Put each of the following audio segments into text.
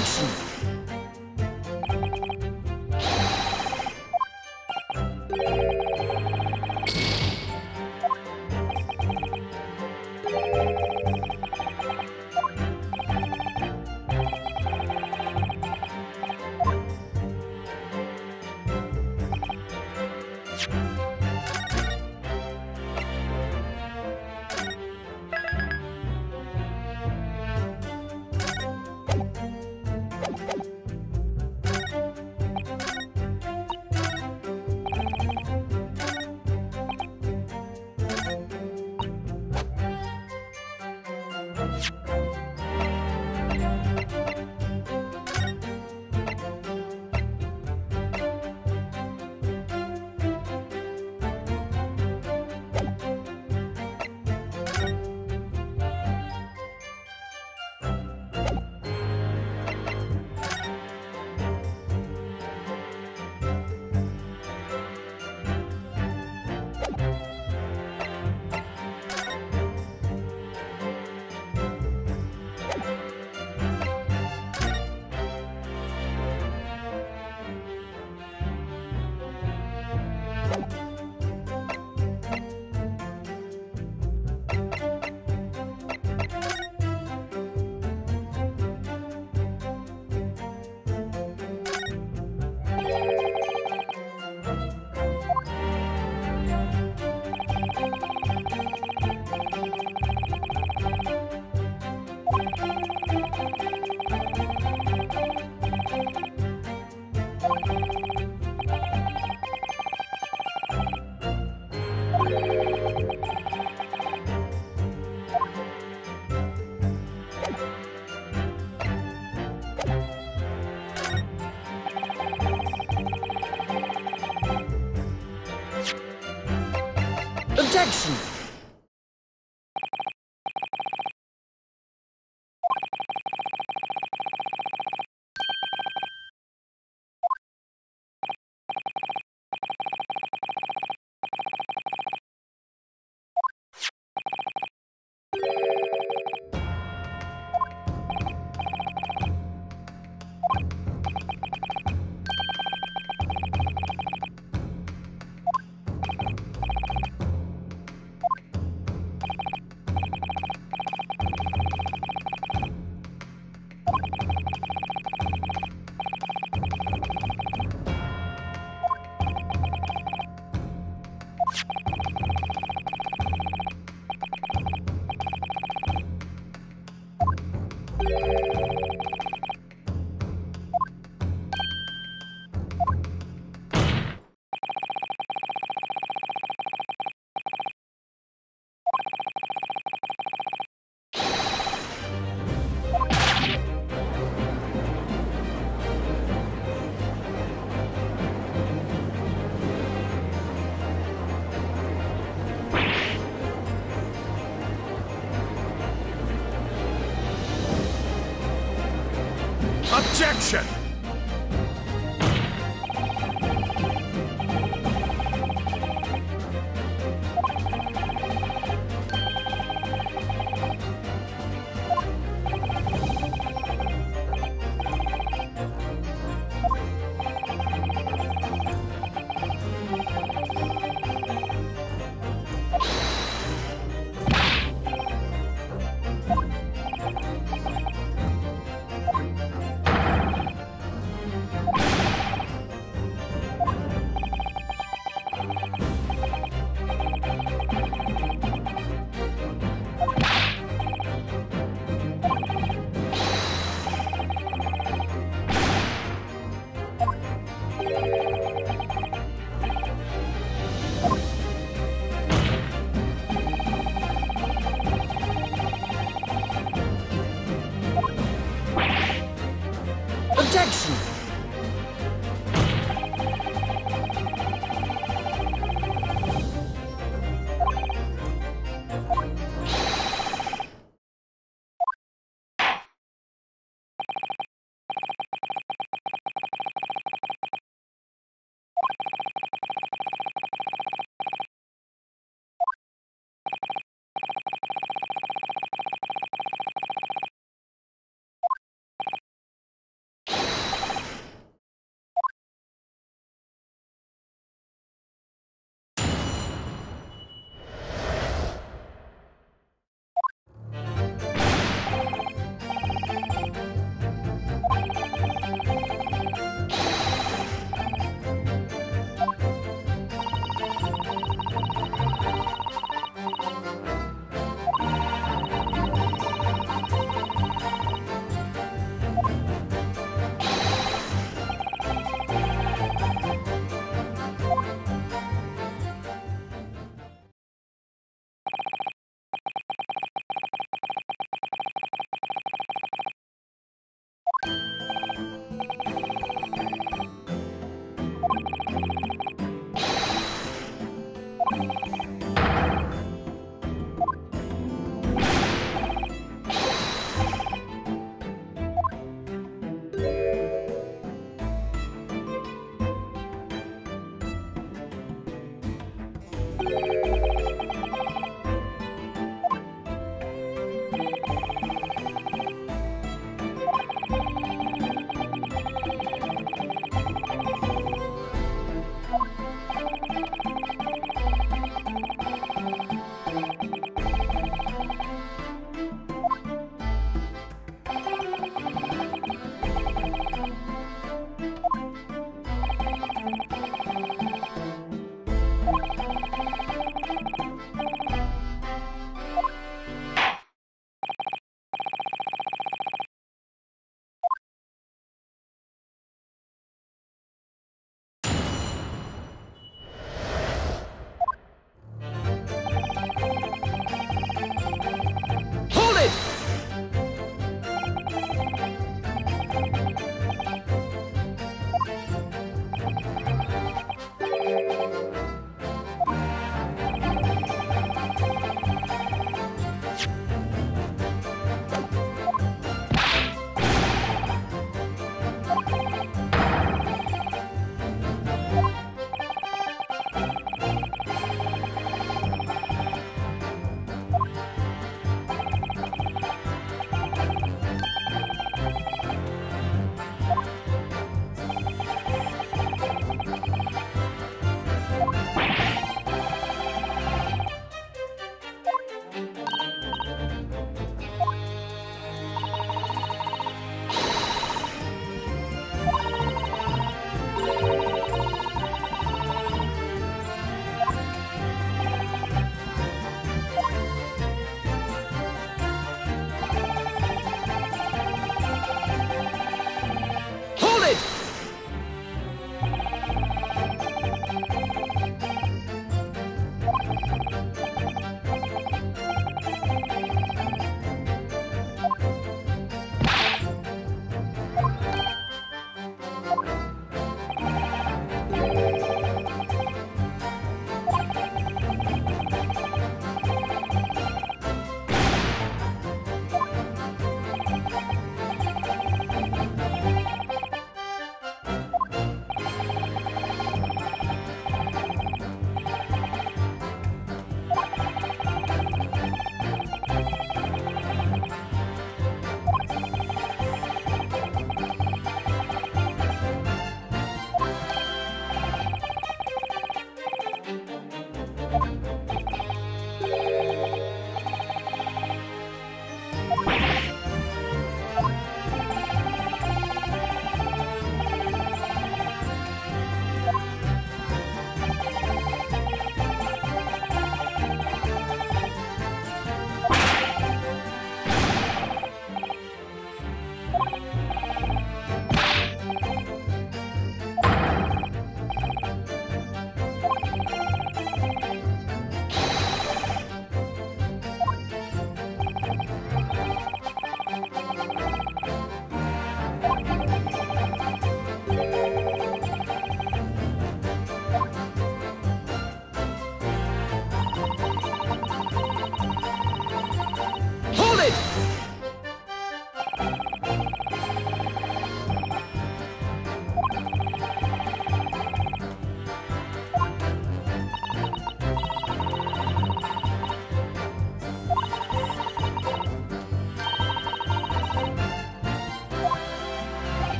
Objection! Objection!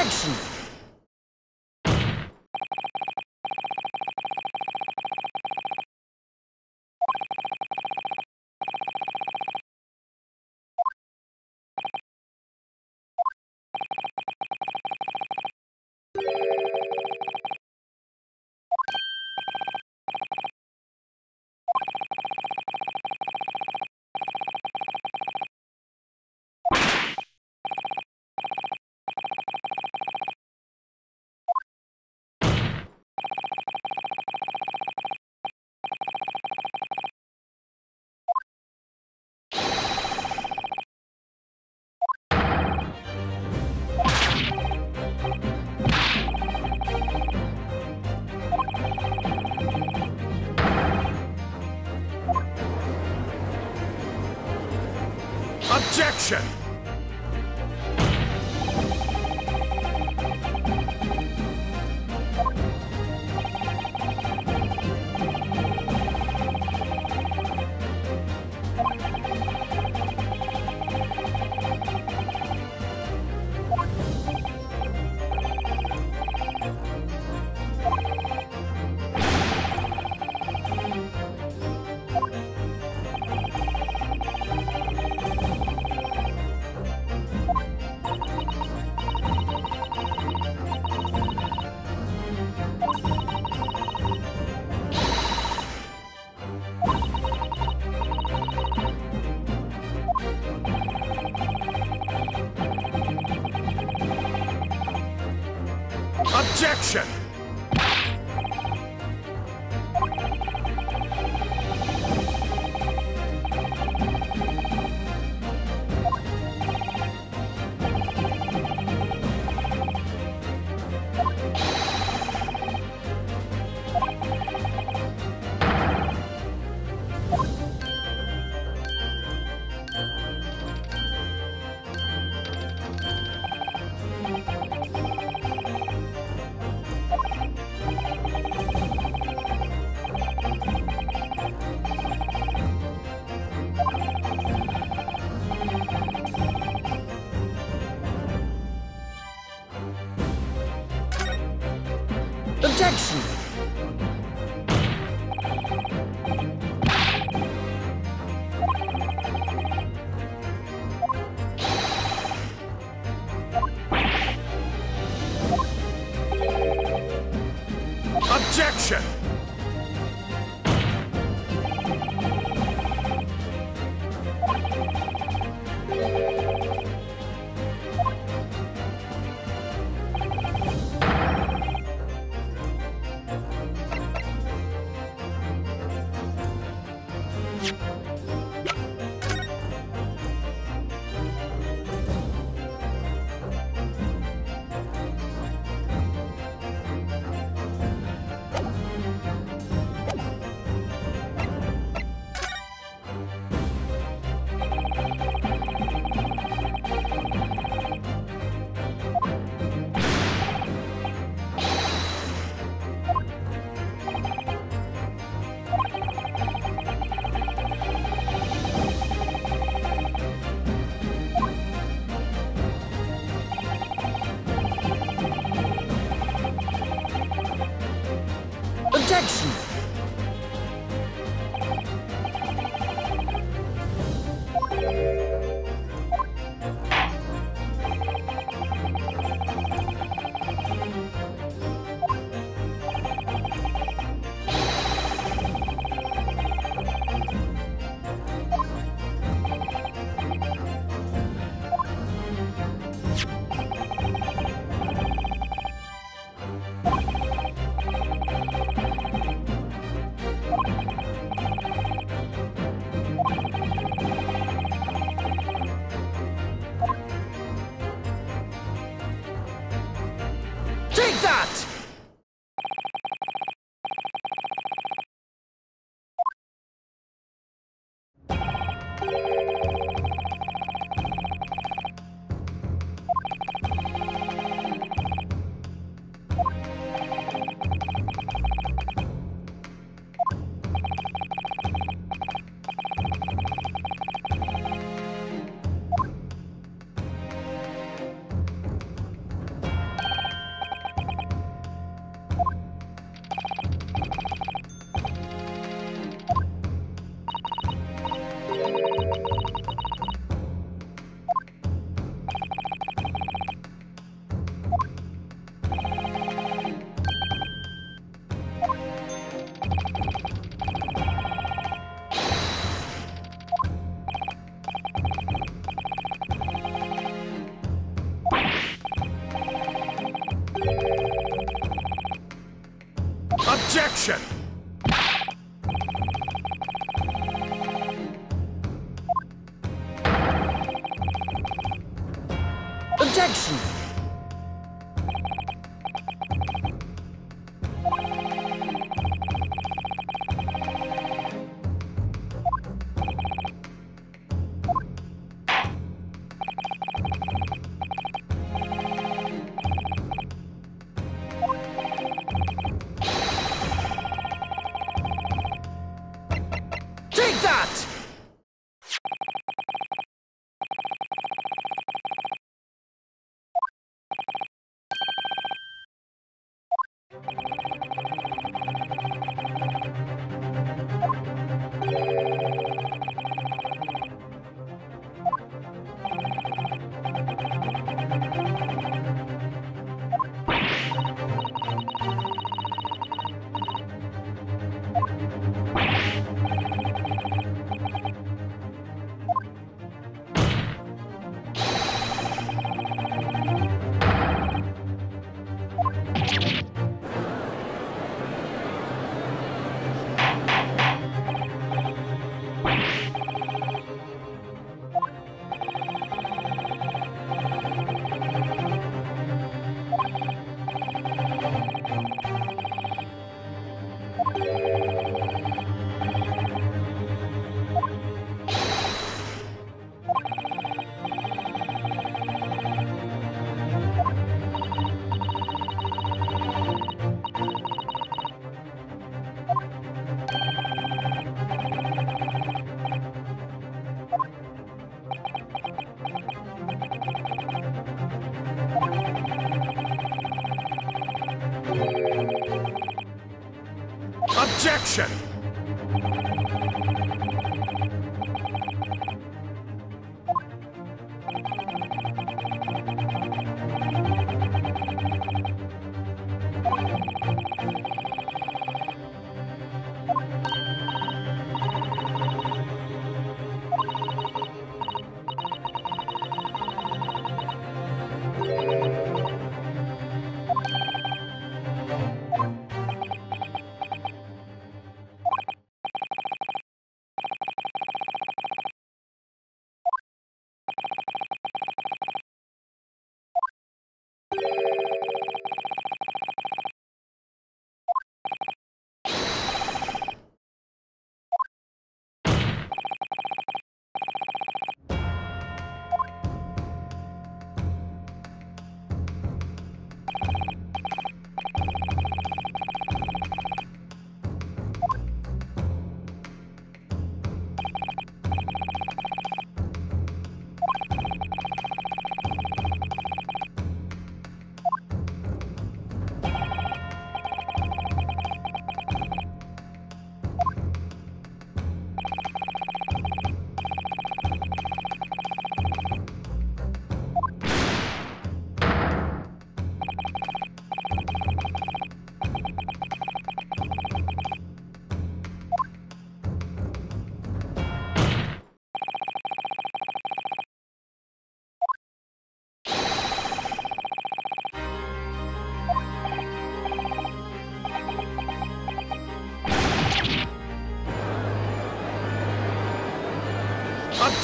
Objection!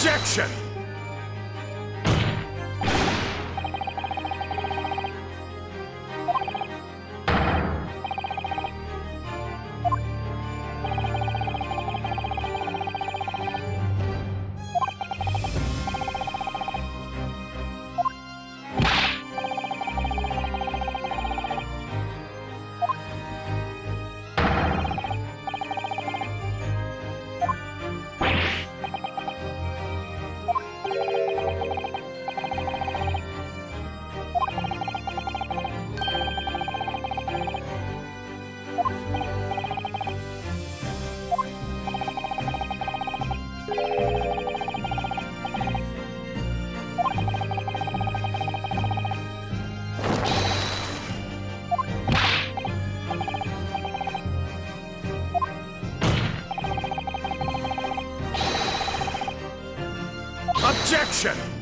Objection! Objection!